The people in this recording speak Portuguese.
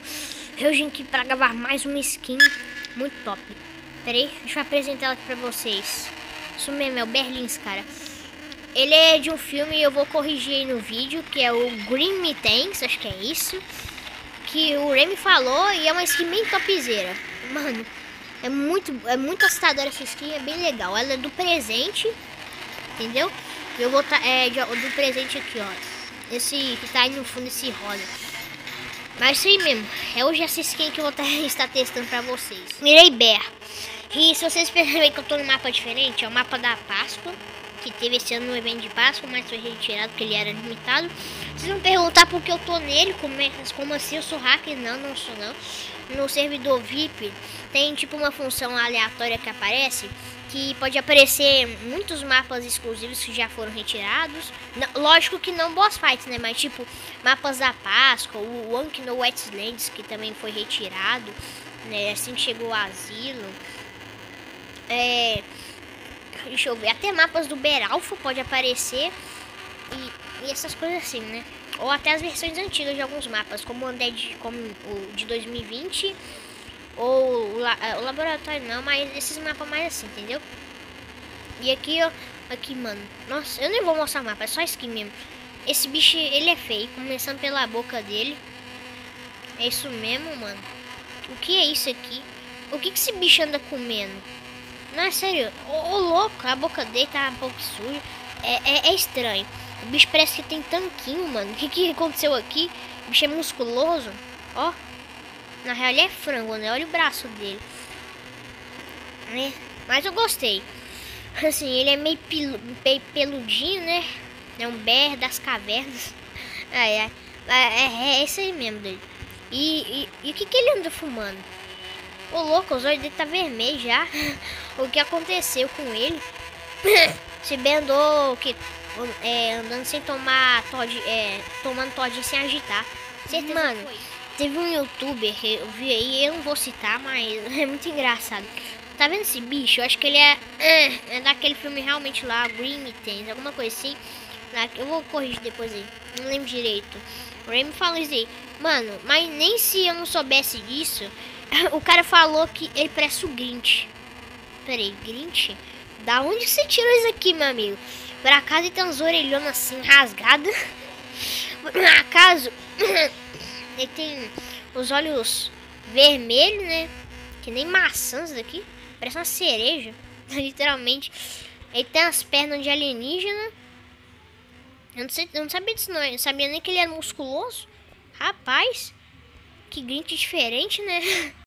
fala o criativo. Eu vim aqui pra gravar mais uma skin muito top. Pera aí, deixa eu apresentar ela aqui pra vocês. Isso mesmo, é o Berlins, cara. Ele é de um filme, eu vou corrigir aí no vídeo, que é o Green Tanks, acho que é isso. Que o Remy falou e é uma skin bem topzera. Mano, é muito, é muito assustadora essa skin, é bem legal. Ela é do presente, entendeu? Eu vou tá, é, do presente aqui, ó. Esse que tá aí no fundo, esse rosa. Mas isso aí mesmo. É hoje essa skin que eu vou estar testando pra vocês. Mirei Bear. E se vocês perceberem que eu tô no mapa diferente, é o mapa da Páscoa. Que teve esse ano no evento de Páscoa, mas foi retirado porque ele era limitado. Vocês vão perguntar por que eu tô nele, como, é, como assim eu sou hacker? Não, não sou não. No servidor VIP tem tipo uma função aleatória que aparece que pode aparecer muitos mapas exclusivos que já foram retirados. Lógico que não boss fights, né? Mas tipo, mapas da Páscoa, o One No Wetlands, que também foi retirado, né? Assim que chegou o asilo. É, deixa eu ver, até mapas do Beralfo pode aparecer. E, e, essas coisas assim, né? Ou até as versões antigas de alguns mapas, como o Undead, como o de 2020 ou o, o laboratório não, mas esses mapas mais assim, entendeu? E aqui, ó, aqui, mano. Nossa, eu nem vou mostrar mapa, é só skin mesmo. Esse bicho, ele é feio, começando pela boca dele. É isso mesmo, mano. O que é isso aqui? O que que esse bicho anda comendo? Não, é sério. Ô, ô louco, a boca dele tá um pouco suja. É, é, é, estranho. O bicho parece que tem tanquinho, mano. O que que aconteceu aqui? O bicho é musculoso. Ó. Na real ele é frango, né? Olha o braço dele. É, mas eu gostei. Assim, ele é meio, pilu, meio peludinho, né? É um ber das cavernas. É, é, é, é esse aí mesmo dele. E, e, e, o que que ele anda fumando? Ô louco, os olhos dele tá vermelho já. o que aconteceu com ele? Se bem andou que, é, andando sem tomar Todd, é, tomando Todd sem agitar. Certeza Mano, Teve um youtuber que eu vi aí, eu não vou citar, mas é muito engraçado. Tá vendo esse bicho? Eu acho que ele é, é, é daquele filme realmente lá, Green Tens, alguma coisa assim. Eu vou corrigir depois aí, não lembro direito. O Ray me falou isso aí. Mano, mas nem se eu não soubesse disso, o cara falou que ele parece o Grinch. Peraí, Grinch? Da onde você tirou isso aqui, meu amigo? Por acaso ele tem umas orelhonas assim rasgadas? Por acaso... Ele tem os olhos vermelhos, né? Que nem maçãs daqui. Parece uma cereja, literalmente. Ele tem as pernas de alienígena. Eu não, sei, eu não sabia disso não. Eu não sabia nem que ele era musculoso. Rapaz, que grito diferente, né?